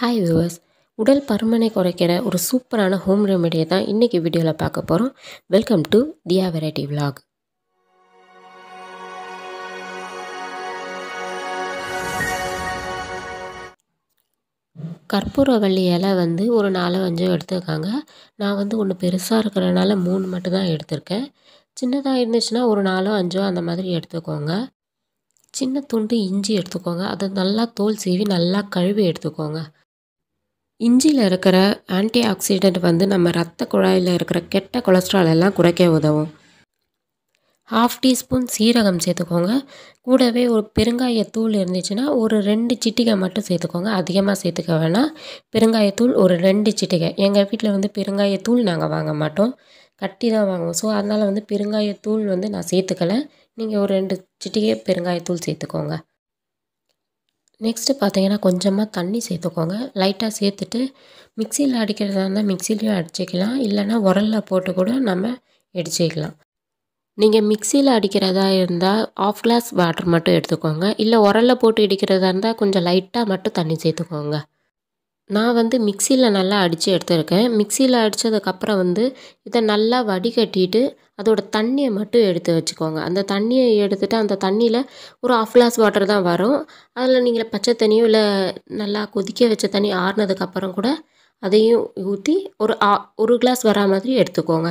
Hi viewers உடல் பருமனை குறைக்கிற ஒரு சூப்பரான ஹோம் ரெமெடியை தான் இன்றைக்கி வீடியோவில் பார்க்க போகிறோம் welcome to Thiya variety vlog கற்பூரவள்ளி இலை வந்து ஒரு நாலு அஞ்சு எடுத்துருக்காங்க. நான் வந்து ஒன்று பெருசாக இருக்கிறனால மூணு மட்டும் தான் எடுத்திருக்கேன். சின்னதாக இருந்துச்சுன்னா ஒரு நாலோ அஞ்சோ அந்த மாதிரி எடுத்துக்கோங்க. சின்ன துண்டு இஞ்சி எடுத்துக்கோங்க. அதை நல்லா தோல் சீவி நல்லா கழுவி எடுத்துக்கோங்க. இஞ்சியில் இருக்கிற ஆன்டி ஆக்சிடெண்ட் வந்து நம்ம ரத்த குழாயில் இருக்கிற கெட்ட கொலஸ்ட்ரால் எல்லாம் குறைக்க உதவும். ஹாஃப் டீஸ்பூன் சீரகம் சேர்த்துக்கோங்க. கூடவே ஒரு பெருங்காயத்தூள் இருந்துச்சுன்னா ஒரு ரெண்டு சிட்டிகை மட்டும் சேர்த்துக்கோங்க. அதிகமாக சேர்த்துக்க வேணாம். பெருங்காயத்தூள் ஒரு ரெண்டு சிட்டிகை. எங்கள் வீட்டில் வந்து பெருங்காயத்தூள் நாங்கள் வாங்க மாட்டோம். கட்டி தான் வாங்குவோம். ஸோ அதனால் வந்து பெருங்காயத்தூள் வந்து நான் சேர்த்துக்கலை. நீங்கள் ஒரு ரெண்டு சிட்டிகை பெருங்காயத்தூள் சேர்த்துக்கோங்க. நெக்ஸ்ட்டு பார்த்தீங்கன்னா கொஞ்சமாக தண்ணி சேர்த்துக்கோங்க. லைட்டாக சேர்த்துட்டு மிக்சியில் அடிக்கிறதா இருந்தால் மிக்சிலையும் அடிச்சிக்கலாம். இல்லைன்னா உரலில் போட்டு கூட நம்ம இடிச்சிக்கலாம் நீங்கள் மிக்சியில் அடிக்கிறதா இருந்தால் ஆஃப் கிளாஸ் வாட்டர் மட்டும் எடுத்துக்கோங்க. இல்லை உரலில் போட்டு இடிக்கிறதா இருந்தால் கொஞ்சம் லைட்டாக மட்டும் தண்ணி சேர்த்துக்கோங்க. நான் வந்து மிக்சியில் நல்லா அடித்து எடுத்திருக்கேன். மிக்சியில் அடித்ததுக்கப்புறம் வந்து இதை நல்லா வடிகட்டிட்டு அதோட தண்ணியை மட்டும் எடுத்து வச்சுக்கோங்க. அந்த தண்ணியை எடுத்துகிட்டு அந்த தண்ணியில் ஒரு ஆஃப் கிளாஸ் வாட்டர் தான் வரும். அதில் நீங்கள் பச்சை தண்ணியோ இல்லை நல்லா கொதிக்க வச்ச தண்ணி ஆறுனதுக்கப்புறம் கூட அதையும் ஊற்றி ஒரு ஆ ஒரு கிளாஸ் வரா மாதிரி எடுத்துக்கோங்க.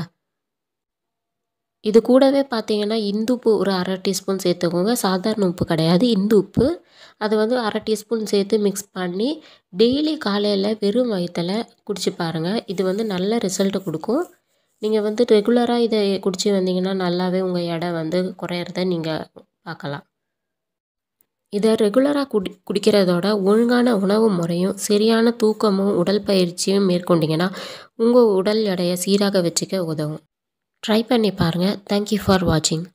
இது கூடவே பார்த்தீங்கன்னா இந்து உப்பு ஒரு அரை டீஸ்பூன் சேர்த்துக்கோங்க. சாதாரண உப்பு கிடையாது. இந்து உப்பு. அது வந்து அரை டீஸ்பூன் சேர்த்து மிக்ஸ் பண்ணி டெய்லி காலையில் வெறும் வயிற்றில் குடிச்சு பாருங்கள் இது வந்து நல்ல ரிசல்ட்டு கொடுக்கும். நீங்கள் வந்து ரெகுலராக இதை குடிச்சு வந்தீங்கன்னா நல்லாவே உங்கள் எடை வந்து குறையிறத நீங்கள் பார்க்கலாம். இதை ரெகுலராக குடி குடிக்கிறதோட ஒழுங்கான உணவு முறையும் சரியான தூக்கமும் உடல் பயிற்சியும் மேற்கொண்டிங்கன்னா உங்கள் உடல் எடையை சீராக வச்சுக்க உதவும். ட்ரை பண்ணி பாருங்கள் தேங்க்யூ ஃபார் வாட்சிங்